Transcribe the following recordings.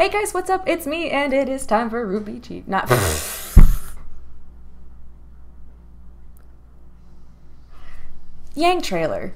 Hey guys, what's up? It's me, and it is time for Ruby Chibi. Not. Yang trailer.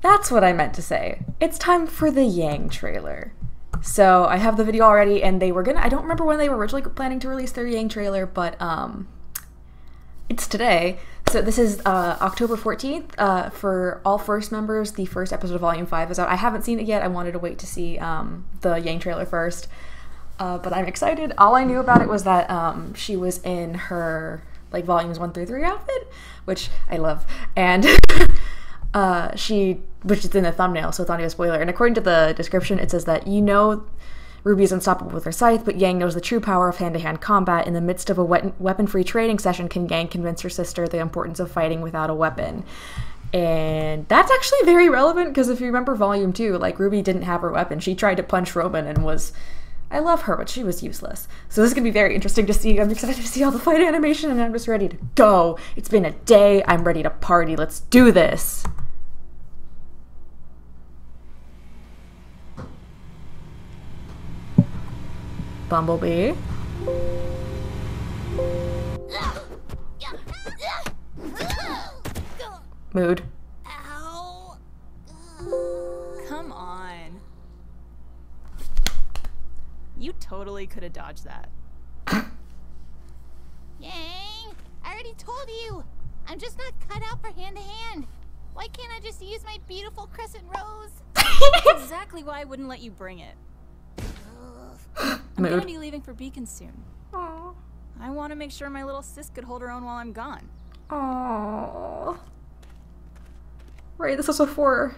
That's what I meant to say. It's time for the Yang trailer. So I have the video already, and they were gonna. I don't remember when they were originally planning to release their Yang trailer, but um, it's today. So this is uh, October 14th. Uh, for all first members, the first episode of Volume 5 is out. I haven't seen it yet. I wanted to wait to see um, the Yang trailer first. Uh, but I'm excited. All I knew about it was that um, she was in her like volumes one through three outfit, which I love, and uh, she, which is in the thumbnail, so it's not even a spoiler. And according to the description, it says that you know Ruby is unstoppable with her scythe, but Yang knows the true power of hand-to-hand combat. In the midst of a weapon-free training session, can Yang convince her sister the importance of fighting without a weapon? And that's actually very relevant because if you remember Volume 2, like Ruby didn't have her weapon. She tried to punch Roman and was I love her, but she was useless. So this is gonna be very interesting to see. I'm excited to see all the fight animation and I'm just ready to go. It's been a day. I'm ready to party. Let's do this. Bumblebee. Mood. You totally could have dodged that. Yang, I already told you. I'm just not cut out for hand to hand. Why can't I just use my beautiful crescent rose? Exactly why I wouldn't let you bring it. I'm Mood. gonna be leaving for Beacon soon. Aww. I want to make sure my little sis could hold her own while I'm gone. Aww. Right, this was before.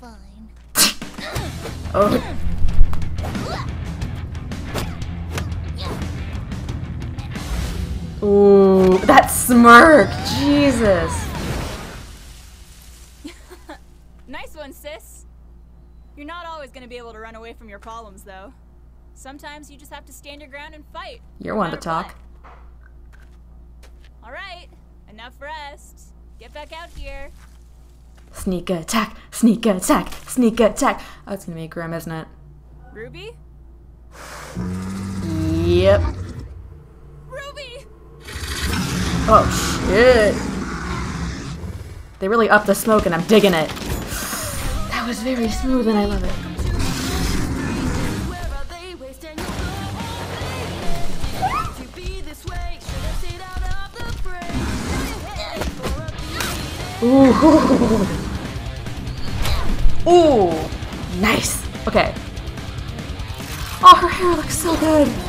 Fine. Oh. Ooh, that smirk! Jesus! Nice one, sis. You're not always gonna be able to run away from your problems, though. Sometimes you just have to stand your ground and fight. You're no one to talk. All right, enough rest. Get back out here. Sneak attack, sneak attack, sneak attack. Oh, it's gonna be grim, isn't it? Ruby? Yep. Ruby! Oh, shit. They really upped the smoke and I'm digging it. That was very smooth and I love it. Ooh. Ooh. Nice. Okay. Oh, her hair looks so good.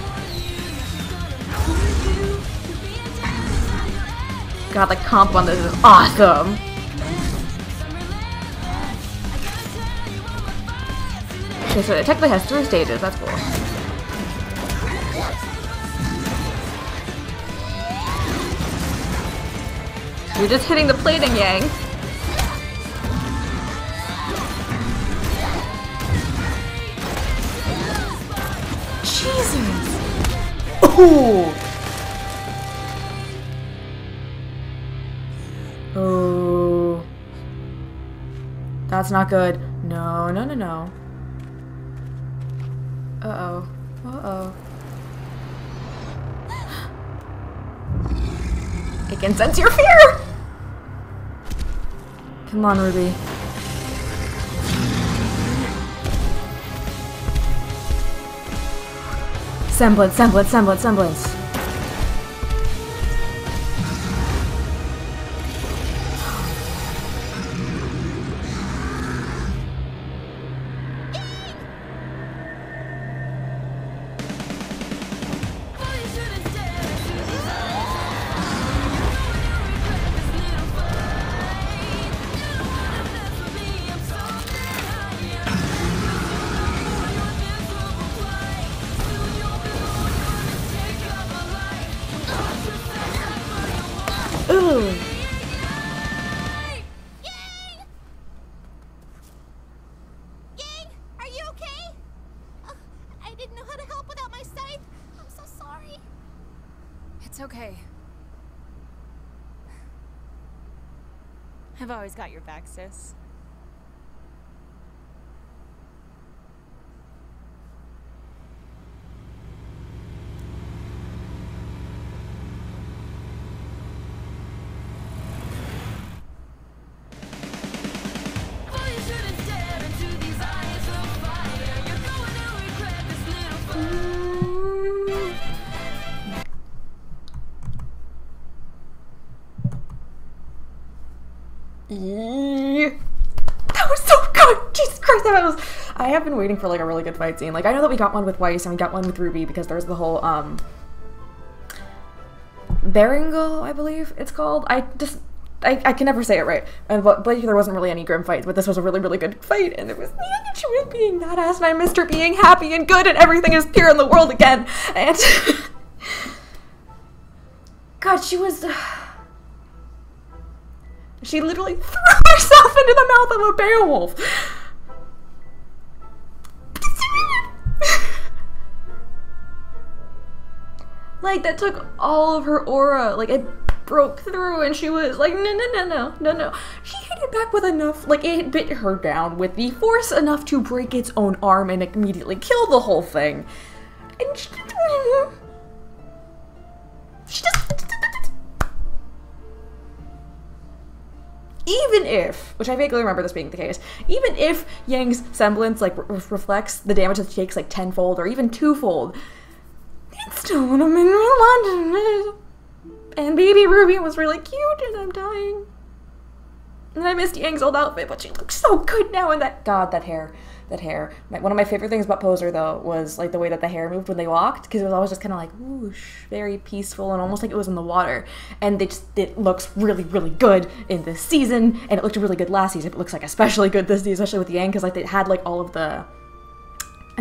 God, the comp on this is awesome. Okay, so it technically has three stages. That's cool. You're just hitting the plating, Yang. Jesus! Ooh! That's not good. No, no, no, no. Uh-oh. Uh-oh. It can sense your fear! Come on, Ruby. Semblance, semblance, semblance, semblance. Sorry. It's okay. I've always got your back, sis. I have been waiting for like a really good fight scene. Like I know that we got one with Weiss and we got one with Ruby because there's the whole um Beringel, I believe it's called. I just I, I can never say it right. And but Blake, there wasn't really any Grimm fights, but this was a really, really good fight, and it was me and being badass, and I missed her being happy and good, and everything is pure in the world again. And God, she was. She literally threw herself into the mouth of a Beowolf. Like that took all of her aura. Like it broke through, and she was like, no, no, no, no, no, no. She hit it back with enough. Like it bit her down with the force enough to break its own arm and immediately kill the whole thing. And she, she just even if, which I vaguely remember this being the case, even if Yang's semblance like re- reflects the damage that she takes like tenfold or even twofold, it's would have been London. And baby Ruby was really cute, and I'm dying. And I missed Yang's old outfit, but she looks so good now. And that God, that hair, that hair. My, one of my favorite things about Poser though was like the way that the hair moved when they walked, because it was always just kind of like whoosh, very peaceful and almost like it was in the water. And it just it looks really, really good in this season, and it looked really good last season. It looks like especially good this season, especially with Yang, because like they had like all of the,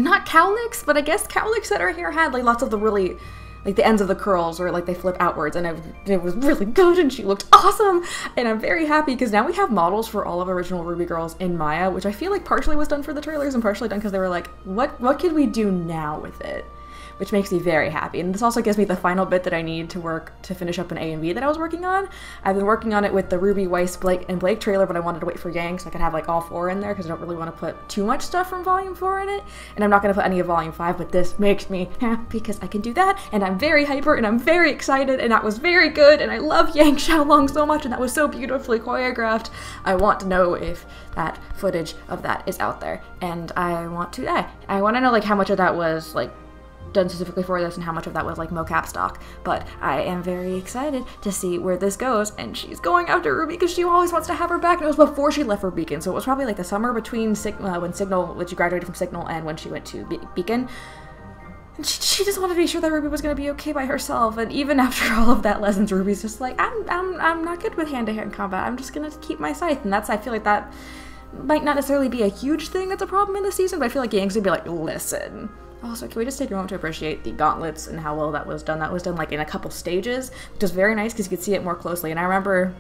not cowlicks, but I guess cowlicks that her hair had like lots of the really like the ends of the curls or like they flip outwards and it, it was really good and she looked awesome and i'm very happy because now we have models for all of original ruby girls in maya which i feel like partially was done for the trailers and partially done because they were like what what could we do now with it which makes me very happy. And this also gives me the final bit that I need to work to finish up an AMV that I was working on. I've been working on it with the Ruby, Weiss, Blake, and Blake trailer, but I wanted to wait for Yang so I could have like all four in there because I don't really want to put too much stuff from Volume 4 in it. And I'm not going to put any of Volume 5, but this makes me happy because I can do that. And I'm very hyper and I'm very excited and that was very good. And I love Yang Xiao Long so much and that was so beautifully choreographed. I want to know if that footage of that is out there. And I want to, eh, I, I want to know like how much of that was like done specifically for this and how much of that was like mocap stock. But I am very excited to see where this goes. And she's going after Ruby because she always wants to have her back. And it was before she left for Beacon, so it was probably like the summer between Sig- uh, when Signal, when she graduated from Signal, and when she went to Be- Beacon. And she, she just wanted to be sure that Ruby was going to be okay by herself. And even after all of that lessons, Ruby's just like, I'm, I'm, I'm not good with hand-to-hand combat. I'm just going to keep my scythe. And that's, I feel like that might not necessarily be a huge thing that's a problem in the season, but I feel like Yang's gonna be like, listen, also, can we just take a moment to appreciate the gauntlets and how well that was done? That was done like in a couple stages, which is very nice because you could see it more closely. And I remember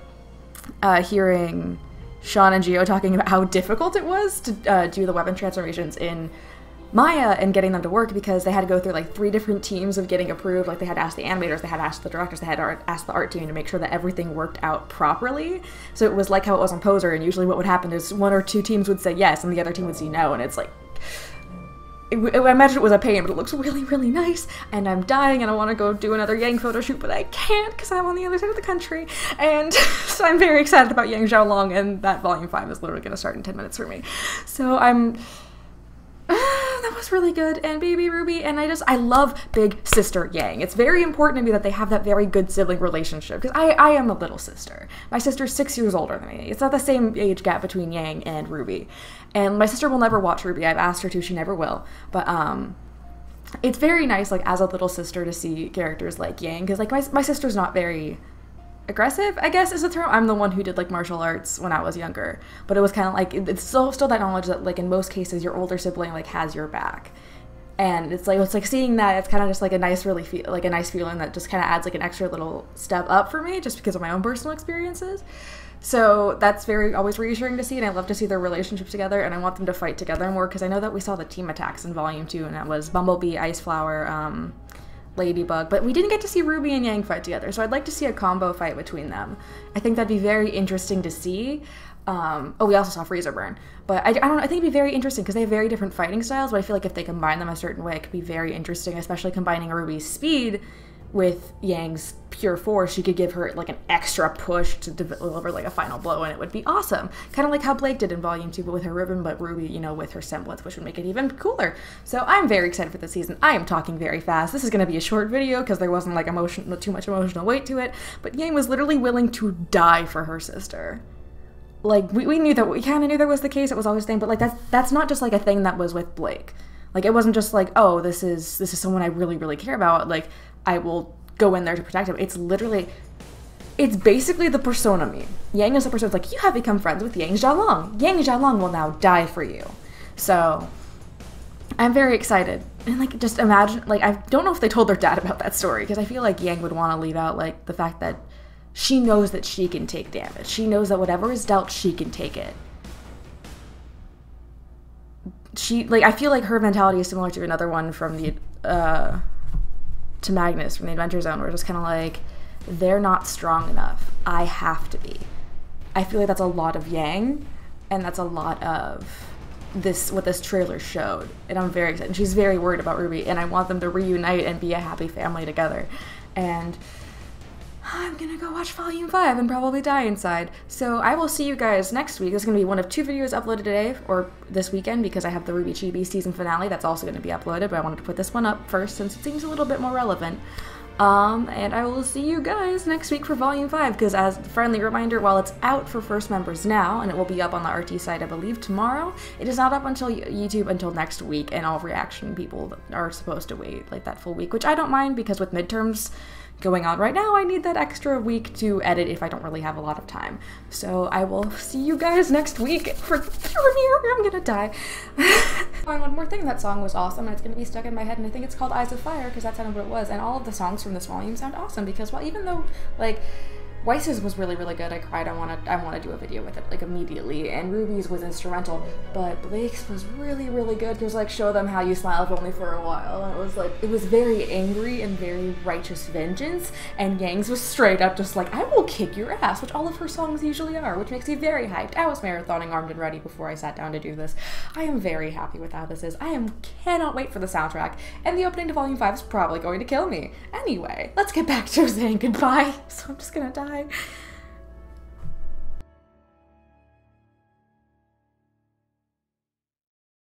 uh, hearing Sean and Geo talking about how difficult it was to uh, do the weapon transformations in Maya and getting them to work because they had to go through like three different teams of getting approved. Like they had to ask the animators, they had to ask the directors, they had to ask the art team to make sure that everything worked out properly. So it was like how it was on Poser, and usually what would happen is one or two teams would say yes and the other team would say no, and it's like it, I imagine it was a pain, but it looks really, really nice. And I'm dying, and I want to go do another Yang photo shoot, but I can't because I'm on the other side of the country. And so I'm very excited about Yang Xiao Long, and that volume five is literally going to start in 10 minutes for me. So I'm. That was really good. And baby Ruby, and I just, I love big sister Yang. It's very important to me that they have that very good sibling relationship because I, I am a little sister. My sister's six years older than me. It's not the same age gap between Yang and Ruby. And my sister will never watch Ruby. I've asked her to, she never will. But, um, it's very nice, like, as a little sister to see characters like Yang because, like, my, my sister's not very aggressive i guess is the term. I'm the one who did like martial arts when i was younger. But it was kind of like it's still still that knowledge that like in most cases your older sibling like has your back. And it's like it's like seeing that it's kind of just like a nice really feel like a nice feeling that just kind of adds like an extra little step up for me just because of my own personal experiences. So that's very always reassuring to see and i love to see their relationship together and i want them to fight together more because i know that we saw the team attacks in volume two and that was bumblebee ice flower um, Ladybug, but we didn't get to see Ruby and Yang fight together, so I'd like to see a combo fight between them. I think that'd be very interesting to see. Um, oh, we also saw Freezer burn, but I, I don't know. I think it'd be very interesting because they have very different fighting styles. But I feel like if they combine them a certain way, it could be very interesting, especially combining Ruby's speed with Yang's pure force, she could give her like an extra push to deliver like a final blow, and it would be awesome. Kind of like how Blake did in Volume Two, but with her ribbon, but Ruby, you know, with her semblance, which would make it even cooler. So I'm very excited for this season. I am talking very fast. This is going to be a short video because there wasn't like emotion, too much emotional weight to it. But Yang was literally willing to die for her sister. like we, we knew that we kind of knew that was the case. It was always a thing, but like that's that's not just like a thing that was with Blake. Like it wasn't just like oh this is this is someone I really really care about. Like I will go in there to protect him. It's literally it's basically the persona meme. Yang is the person that's like, you have become friends with Yang Xiao Long. Yang Xiao Long will now die for you. So I'm very excited. And like just imagine like I don't know if they told their dad about that story because I feel like Yang would want to leave out like the fact that she knows that she can take damage. She knows that whatever is dealt, she can take it. She like I feel like her mentality is similar to another one from the uh to Magnus from the Adventure Zone where it's just kind of like they're not strong enough. I have to be. I feel like that's a lot of Yang, and that's a lot of this what this trailer showed. And I'm very excited. And she's very worried about Ruby, and I want them to reunite and be a happy family together. And I'm gonna go watch Volume 5 and probably die inside. So I will see you guys next week. This is gonna be one of two videos uploaded today or this weekend because I have the Ruby Chibi season finale that's also gonna be uploaded, but I wanted to put this one up first since it seems a little bit more relevant. Um, and I will see you guys next week for Volume 5, because as a friendly reminder, while it's out for first members now, and it will be up on the RT site, I believe, tomorrow, it is not up until YouTube until next week, and all reaction people are supposed to wait, like, that full week, which I don't mind, because with midterms, going on right now, I need that extra week to edit if I don't really have a lot of time. So I will see you guys next week for premiere. I'm gonna die. and one more thing, that song was awesome and it's gonna be stuck in my head and I think it's called Eyes of Fire because that's kind of what it was. And all of the songs from this volume sound awesome because well, even though like Weiss's was really, really good. I cried. I want to, I want to do a video with it like immediately. And Ruby's was instrumental, but Blake's was really, really good. Because like, show them how you smile if only for a while. And it was like, it was very angry and very righteous vengeance. And Yang's was straight up just like, I will kick your ass, which all of her songs usually are, which makes me very hyped. I was marathoning armed and ready before I sat down to do this. I am very happy with how this is. I am cannot wait for the soundtrack. And the opening to Volume Five is probably going to kill me. Anyway, let's get back to saying goodbye. So I'm just gonna die bye